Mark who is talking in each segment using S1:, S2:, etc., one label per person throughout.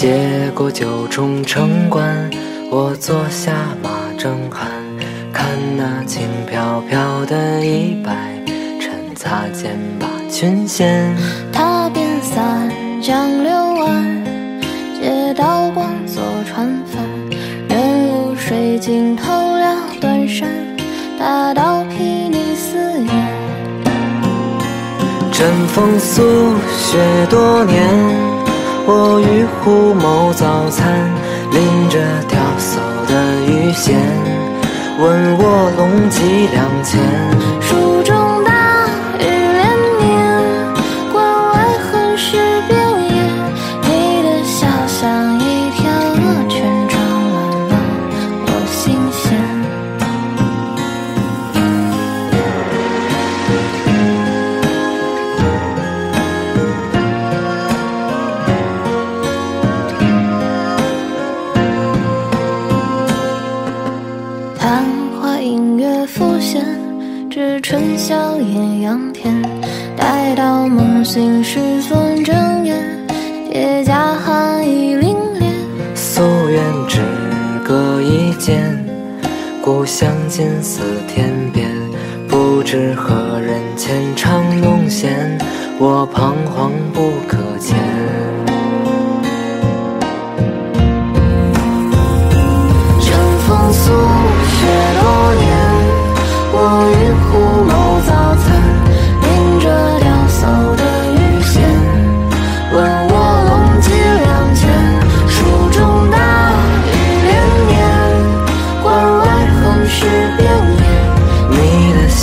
S1: 接过九重城关，我坐下马正酣，看那轻飘飘的衣摆，趁擦肩把裙掀。
S2: 踏遍三江六岸，借刀光做船帆，任露水浸透了短衫，大刀劈你思念。
S1: 枕风宿雪多年，我与虎谋早餐，拎着钓叟的鱼线，问卧龙几两钱。
S2: 蜀中大雨连绵，关外横尸遍野，你的笑像浮现，至春宵艳阳天。待到梦醒时分睁眼，铁甲寒意凛冽。
S1: 夙愿只隔一剑，故乡近似天边。不知何人浅唱弄弦，我彷徨不可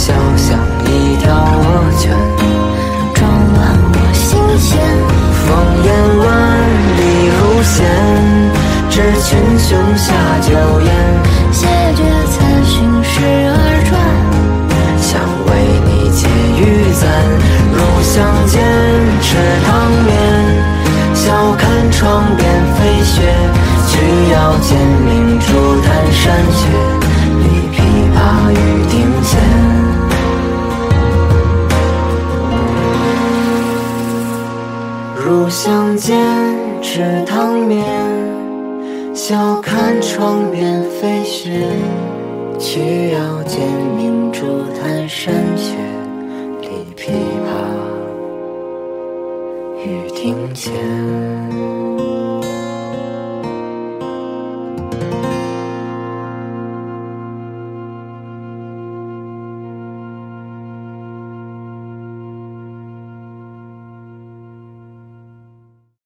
S1: 你的笑像一条恶犬，
S2: 撞乱我心弦。
S1: 烽烟万里如线，知群雄下酒宴。
S2: 谢绝残寻十二转，
S1: 想为你解玉簪，入巷间吃汤面，笑看窗边飞雪，曲腰间明珠弹山雪，相见，池塘面，笑看窗边飞雪。曲腰间明珠弹山雪，立琵琶与庭前。